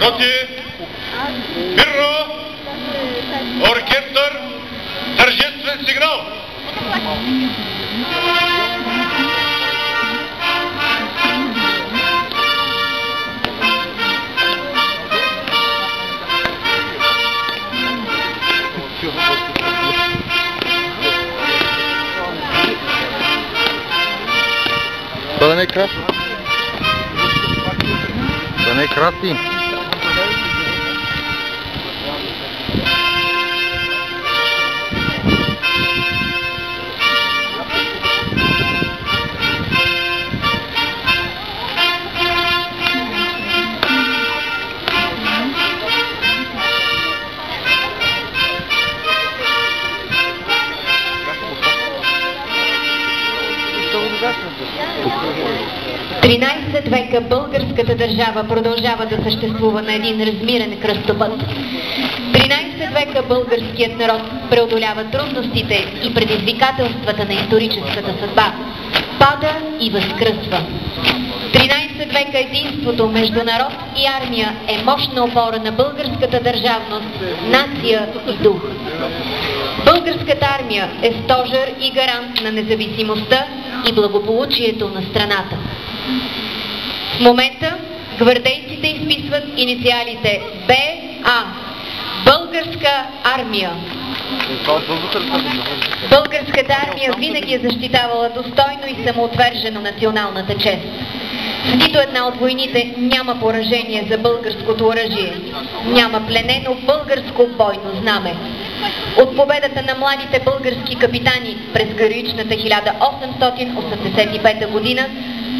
роти, бюро, оркестър, тържествен сигнал. Да не е красно. Да не е красни. 13 века българската държава продължава да съществува на един размирен кръстопът. В 13 века българският народ преодолява трудностите и предизвикателствата на историческата съдба. Пада и възкръсва. В 13 века единството между народ и армия е мощна опора на българската държавност, нация и дух. Българската армия е стожер и гарант на независимостта и благополучието на страната. В момента гвардейците изписват инициалите БА Българска армия. Българската армия винаги е защитавала достойно и самоотвержено националната чест. Нито една от войните няма поражение за българското оръжие. Няма пленено българско бойно знаме. От победата на младите български капитани през героичната 1885 година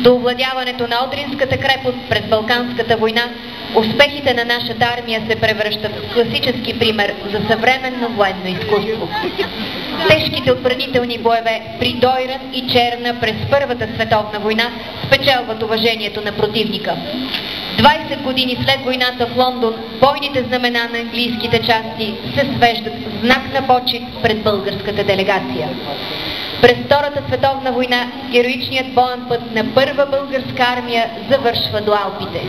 до овладяването на Одринската крепост през Балканската война, успехите на нашата армия се превръщат в класически пример за съвременно военно изкуство. Тежките отбранителни боеве при Дойран и Черна през Първата световна война спечелват уважението на противника. 20 години след войната в Лондон, бойните знамена на английските части се свеждат в знак на почет пред българската делегация. През Втората световна война героичният боен път на първа българска армия завършва до Алпите.